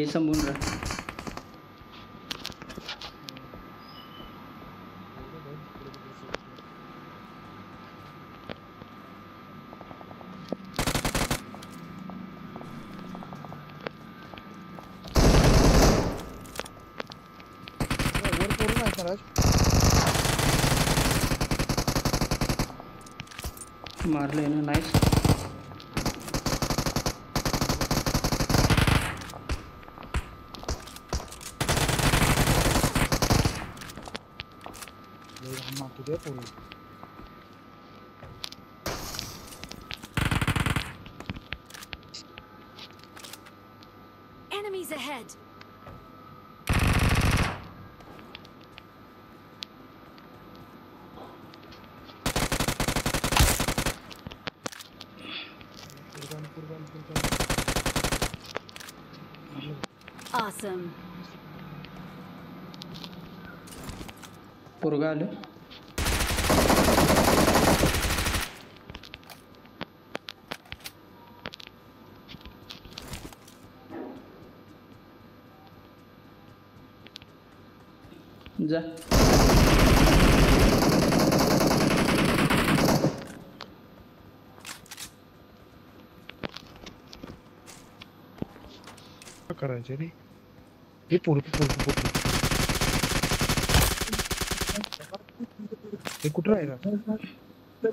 जे संभून रहा वर करून आहेत ना careful. Enemies ahead. Awesome. Purgale. जा। करायचं रे हे पोरं पोरं पोरं हे कुठं आहे राज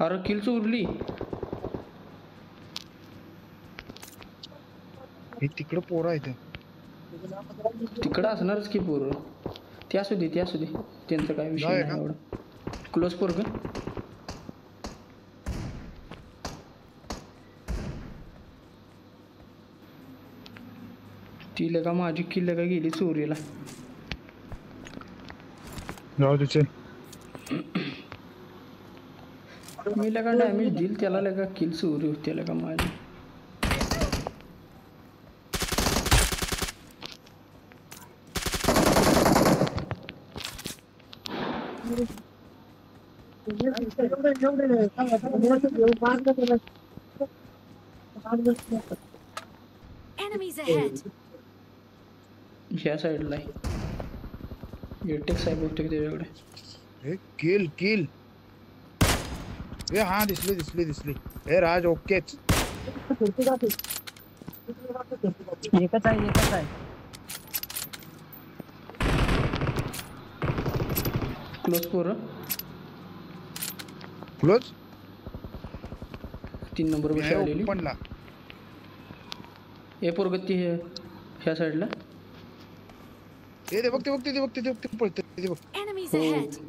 अरे किलच उरली हे तिकडं पोरं आहेत. तिकडं असणारच की पोरं? ते असू दे ते असू दे त्यांचं काय विषय नाही का? एवढं. क्लोज पोरग? ती लगा माझी किल्ल लगा गेली चोरीला. जाऊ चल. मी लगा डॅमेज दिल त्याला लगा किल चोरी होती लगा माझी. Enemies ahead. ह्या साईडला आहे एटेक्स आहे बहुतेक त्याच्याकडे हे किल किल हे हा दिसले दिसले दिसले हे राज ओकेच एकच आहे एकच आहे क्लोज पोरं क्लोज तीन नंबर बशी आलेली ओपनला हे पोरग ती हे- ह्या साईडला हे दे बघ ते बघ ते बघ ते बघ ते पळते ते बघ Enemies Oh. ahead.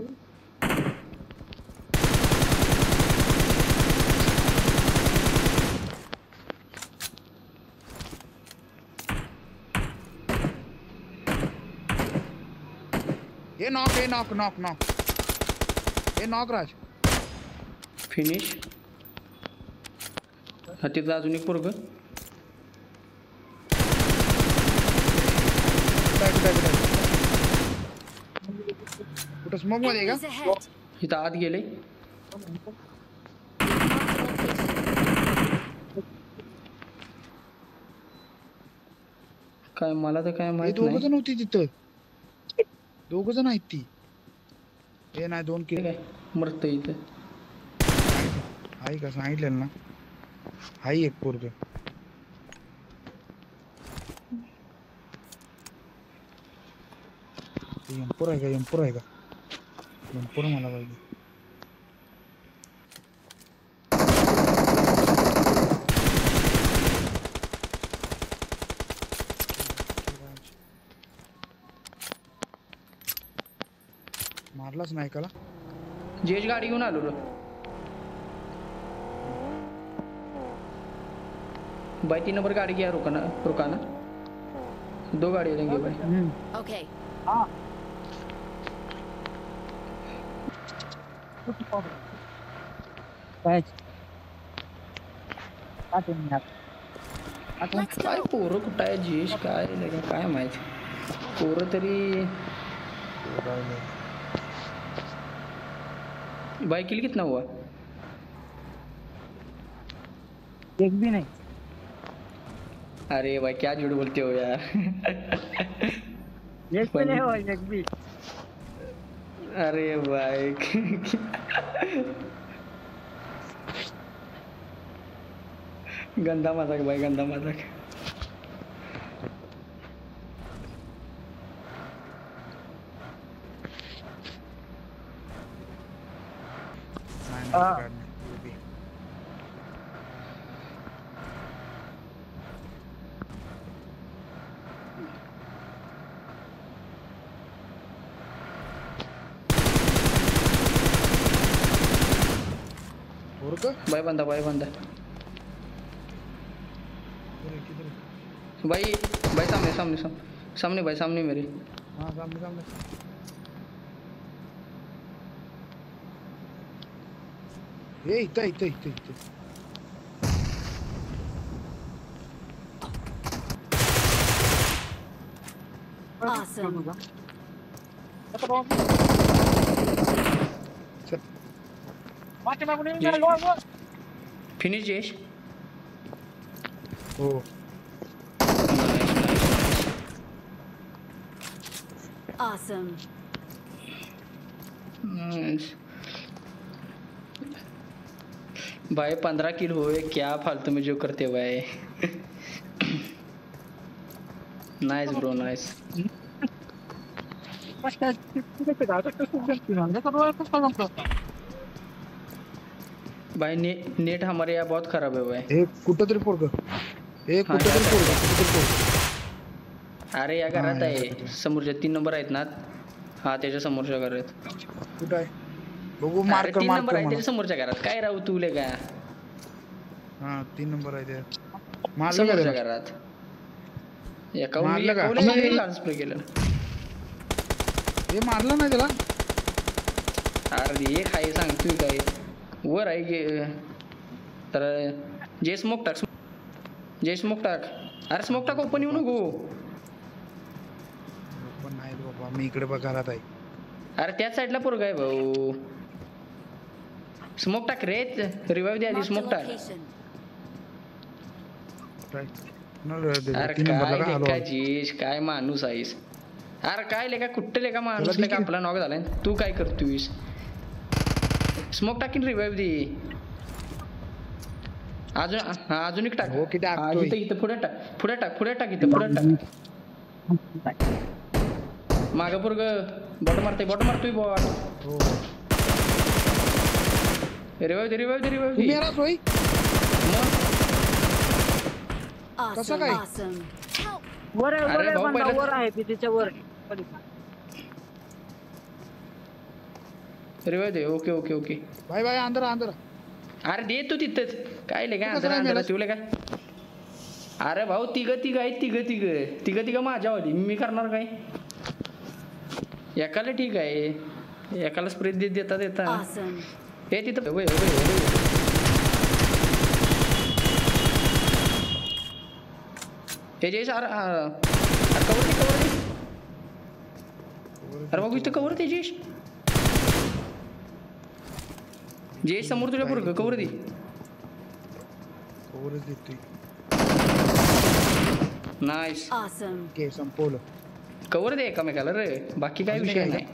हे नॉक हे नॉक नॉक नॉक हे नॉक राज फिनिश हा तिथं अजून एक पोरग. कुठं स्मोक मध्ये आहे का. इथं आत गेले. काय मला तर काय हे माहित दोघ जण होती तिथं. दोघ जण आहेत ती. हे नाही दोन किलो. मरत इथं आहे का सांगितलेलं ना हाय एक पोरग एम्पोर आहे का एम्पोर आहे का एम्पोर मला पाहिजे मारलाच नाही काला जेज गाडी घेऊन आलो बाई तीन नंबर गाड़ी गया रुकना रुकाना. दो गाड़ी देंगे भाई Okay. काय. पोरं कुठं आहे? जेश काय लगे काय माहित. पोरं तरी भाई किल कितना हुआ? एक भी नहीं। अरे भाई क्या झूठ बोलते हो यार? एक भी नहीं हुआ एक भी। अरे भाई गंदा मज़ाक भाई गंदा मज़ाक। का? भाई बंदा भाई बंदा? भाई भाई सामने सामने सामने भाई सामने मेरे हाँ सामने सामने ए इथं इथं इथं इथं Awesome. चल फिनिश जयेश हो Awesome. Nice. भाई पंद्रह किल हुए क्या फालतू में जो करते हुए नाइस ब्रो नाइस भाई ने, नेट हमारे यहाँ बहुत खराब है भाई. एक कुठं तरी पोरग एक हा, कुठं तरी तरी पोरग अरे या घरात आहे समोरच्या तीन नंबर आहेत ना हा त्याच्या समोरच्या घरात. कुठं आहे? बघू अरे मार्कर तीन नंबर आहे त्याच्या समोरच्या घरात. काय राहू तुले का? हा तीन नंबर आहे त्या मारलं का समोरच्या त्याला? घरात? ट्रान्सफर केलं. हे मारलं नाही त्याला? अरे एक आहे सांगतोय काय वर आहे की तर जे स्मोक टाक जे स्मोक टाक. अरे स्मोक टाक ओपन येऊ नको. पण नाही बाबा मी इकडे बघ घरात आहे अरे त्याच साईडला पोरगा आहे भाऊ. स्मोक टाक रे रिवाईव्ह द्या दे- अरे तीन नंबरला काय लेका जीश काय माणूस आहेस अरे काय लेका कुठं लेका माणूस लेका आपला नॉक झालाय तू काय करतोयस स्मोक टाकीन रिवाईव्ह दे अजून हा अजून एक टाक. इथं इथं पुढे टाक पुढे टाक पुढे टाक इथं पुढे टाक मागं पोरग बॉट मारतोय बॉट मारतोय बॉट रिवाईव्ह दे रिवाईव्ह दे रिवाईव्ह तू दे होय मग Awesome. काय? वर आहे वर अरे आहे भाऊ, बंदा पहिलं- वर आहे तिच्या वर रिवाईव्ह दे ओके ओके ओके भाई भाई अंदर अंदर अरे दे तू तिथंच काय ले काय कसं अंधारा मेलास? तुला काय अरे भाऊ तिघ तिघ आहेत तिघ तिघ. तिघ तिघ माझ्यावाली. मी करणार काय? एकाला ठीक आहे. एकाला स्प्रे देत देता देता. Awesome. हे तिथं होय, होय, होय, होय. अरे कवर दे कवर दे अरे बघू इथं कवर दे जयेश जयेश समोर तुझ्या पोरग कवर दे कवरच देतोय नाईस ओके संपवलं कवर दे एकामेकाला रे बाकी काय विषय नाही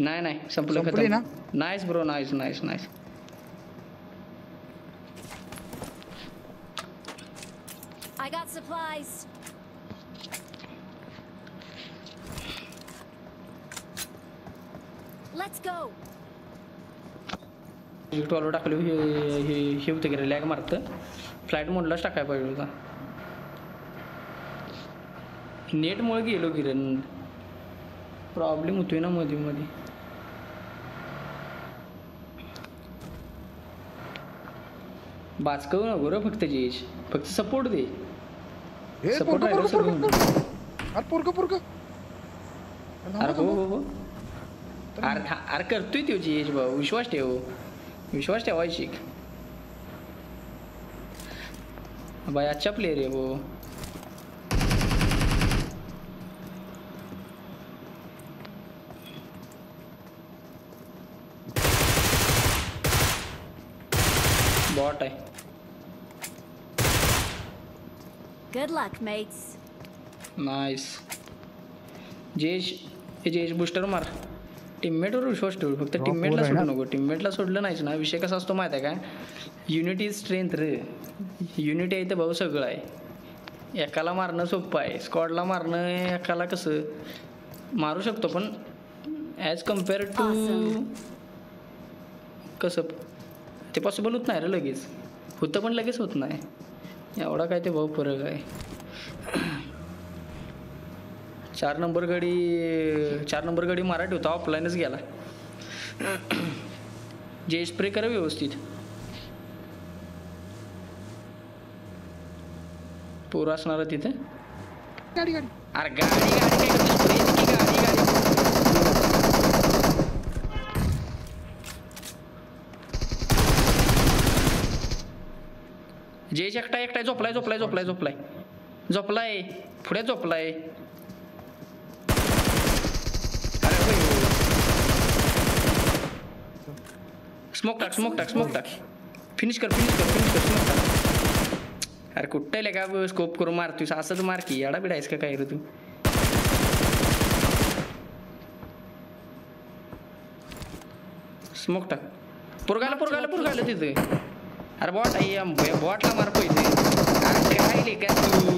नाही नाही संपलं संपली ना? Nice bro nice nice nice I got supplies. Let's go. टॉलो टाकलं हे हे हे होतं की लॅग मारतं फ्लाईट मोडलाच टाकायला पाहिजे होता नेटमुळे गेलो किरण प्रॉब्लेम होतोय ना मध्ये मध्ये बाचकवू नको रे फक्त जेश फक्त सपोर्ट दे. हे Support पोरग सगळं. अरे पोरग पोरग अरे हो हो हो. अरे अरे करतोय तो जेश भाऊ. विश्वास ठेव. विश्वास ठेवायची बाय अच्छा प्लेअर आहे हो बॉट आहे. Good luck, mates. Nice Jayesh Jayesh booster मार. टीममेटवर विश्वास ठेवू. फक्त टीममेटला सोडू? नको. टीममेटला सोडलं नाहीच ना. विषय कसा असतो माहिती आहे का? युनिटी इज स्ट्रेंथ रे. युनिटी आहे ते भाऊ सगळं आहे. एकाला मारणं सोपं आहे. स्क्वॉडला मारणं एकाला कसं? मारू शकतो पण ॲज कंपेअर टू. कसं? ते पॉसिबल होत नाही रे लगेच. होतं पण लगेच होत नाही. एवढा काय ते भाऊ फरक आहे चार नंबर गाडी चार नंबर गाडी मराठी होता ऑफलाईनच गेला. जे स्प्रे करा व्यवस्थित. पोरं असणार तिथे? गाडी गाडी. अरे गाडी गाडी गाडी जे एकटा एकटा झोपलाय झोपलाय झोपलाय झोपलाय. झोपलाय. पुढे झोपलाय. स्मोक टाक स्मोक टाक स्मोक टाक. फिनिश कर फिनिश कर फिनिश कर स्मोक टाक. अरे कुठं का स्कोप करून मारतोस असंच मार की याडा बिडायस का काय रे तू? स्मोक टाक. पुरगायला पुरगायला पुरगायला तिथे. अरे बॉट आहे बॉटला मार पैसे अरे राहिले का तू